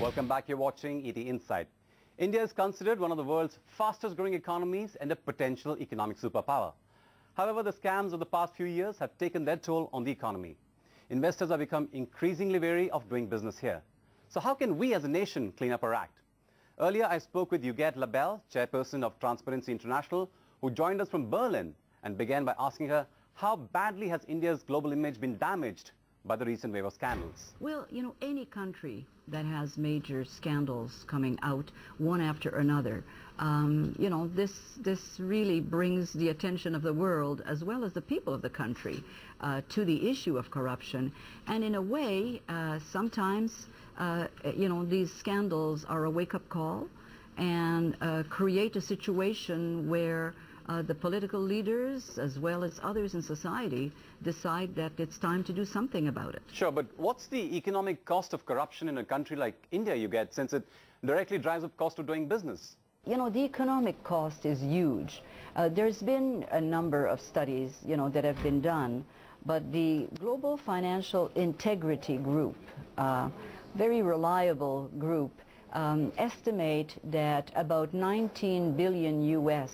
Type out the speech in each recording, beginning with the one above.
Welcome back. You're watching ET Insight. India is considered one of the world's fastest growing economies and a potential economic superpower. However, the scams of the past few years have taken their toll on the economy. Investors have become increasingly wary of doing business here. So how can we as a nation clean up our act? Earlier, I spoke with Huguette Labelle, chairperson of Transparency International, who joined us from Berlin and began by asking her how badly has India's global image been damaged by the recent wave of scandals? Well, you know, any country that has major scandals coming out one after another, um, you know, this this really brings the attention of the world as well as the people of the country uh, to the issue of corruption. And in a way, uh, sometimes, uh, you know, these scandals are a wake-up call and uh, create a situation where uh, the political leaders as well as others in society decide that it's time to do something about it. Sure, but what's the economic cost of corruption in a country like India Huguette since it directly drives up cost of doing business? You know, the economic cost is huge. Uh, there's been a number of studies, you know, that have been done, but the Global Financial Integrity Group, uh, very reliable group, um, estimate that about 19 billion US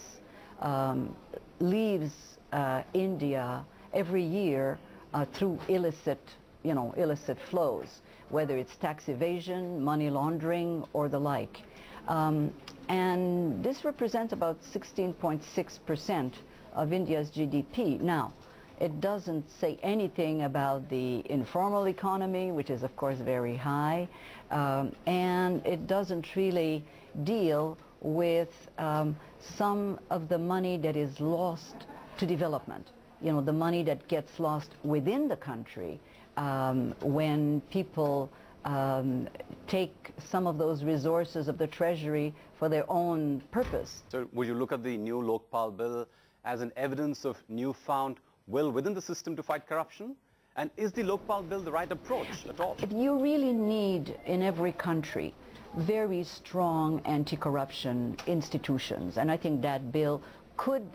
um, leaves uh, India every year uh, through illicit, you know, illicit flows, whether it's tax evasion, money laundering, or the like. Um, and this represents about 16.6% of India's GDP. Now, it doesn't say anything about the informal economy, which is, of course, very high, um, and it doesn't really deal with um, some of the money that is lost to development. You know, the money that gets lost within the country um, when people um, take some of those resources of the treasury for their own purpose. So would you look at the new Lokpal bill as an evidence of newfound will within the system to fight corruption? And is the Lokpal bill the right approach at all? You really need in every country very strong anti-corruption institutions. And I think that bill could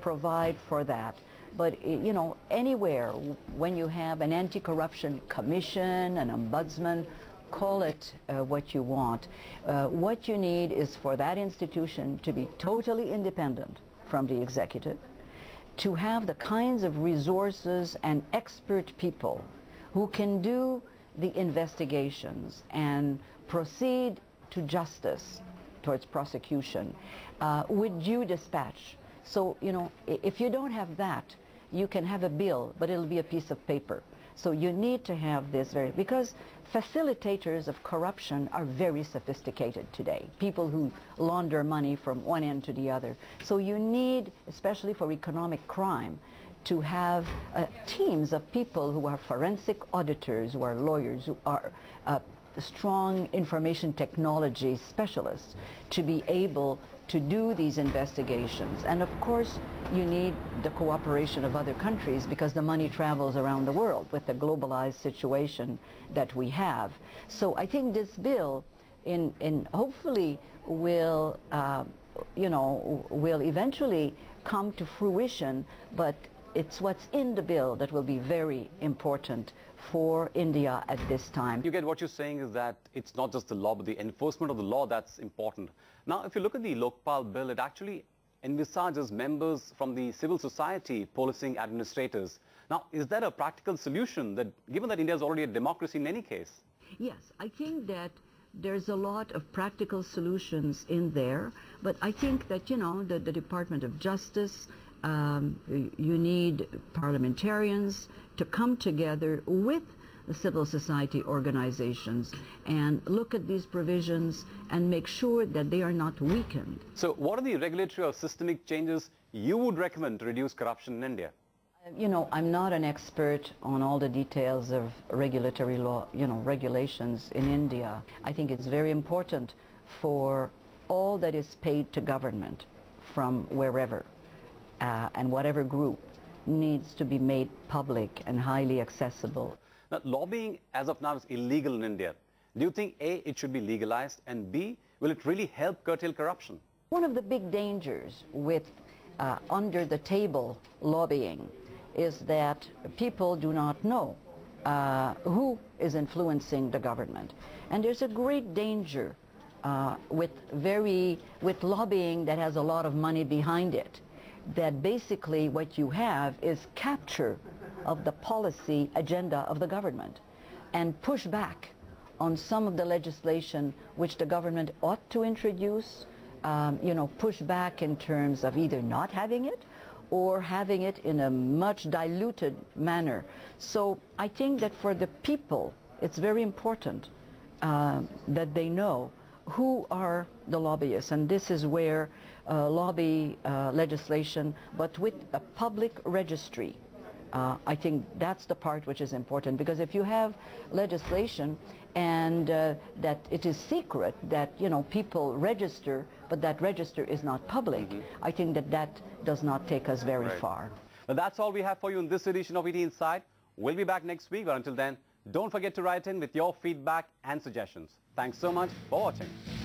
provide for that. But, you know, anywhere when you have an anti-corruption commission, an ombudsman, call it uh, what you want. Uh, what you need is for that institution to be totally independent from the executive, to have the kinds of resources and expert people who can do the investigations and proceed to justice towards prosecution uh, with due dispatch. So, you know, if you don't have that, you can have a bill, but it'll be a piece of paper. So you need to have this very, because facilitators of corruption are very sophisticated today, people who launder money from one end to the other. So you need, especially for economic crime, to have uh, teams of people who are forensic auditors, who are lawyers, who are uh, strong information technology specialists to be able to do these investigations. And of course, you need the cooperation of other countries because the money travels around the world with the globalized situation that we have. So I think this bill in, in hopefully will, uh, you know, will eventually come to fruition, but it's what's in the bill that will be very important for India at this time. Huguette what you're saying is that it's not just the law, but the enforcement of the law that's important. Now, if you look at the Lokpal bill, it actually envisages members from the civil society policing administrators. Now, is that a practical solution, that given that India is already a democracy in any case? Yes, I think that there's a lot of practical solutions in there, but I think that, you know, the, the Department of Justice, um, you need parliamentarians to come together with the civil society organizations and look at these provisions and make sure that they are not weakened. So what are the regulatory or systemic changes you would recommend to reduce corruption in India? You know, I'm not an expert on all the details of regulatory law, you know, regulations in India. I think it's very important for all that is paid to government from wherever uh, and whatever group needs to be made public and highly accessible. Now, lobbying as of now is illegal in India. Do you think A, it should be legalized and B, will it really help curtail corruption? One of the big dangers with uh, under the table lobbying is that people do not know uh, who is influencing the government. And there's a great danger uh, with very with lobbying that has a lot of money behind it. That basically what you have is capture of the policy agenda of the government and push back on some of the legislation which the government ought to introduce, um, you know, push back in terms of either not having it or having it in a much diluted manner. So I think that for the people, it's very important uh, that they know who are the lobbyists. And this is where uh, lobby uh, legislation, but with a public registry, uh, I think that's the part which is important because if you have legislation and uh, that it is secret that you know people register but that register is not public I think that that does not take us very Right. far. Well, that's all we have for you in this edition of ET Insight. We'll be back next week, but until then, don't forget to write in with your feedback and suggestions. Thanks so much for watching.